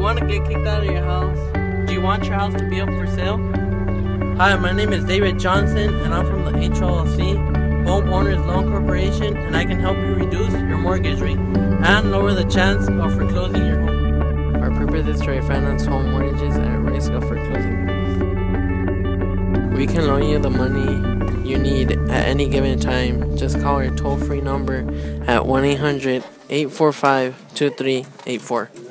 want to get kicked out of your house? Do you want your house to be up for sale? Hi, my name is David Johnson, and I'm from the HLC Homeowners Loan Corporation, and I can help you reduce your mortgage rate and lower the chance of foreclosing your home. Our purpose is to refinance home mortgages at risk of foreclosing. We can loan you the money you need at any given time. Just call our toll free number at 1 800 845 2384.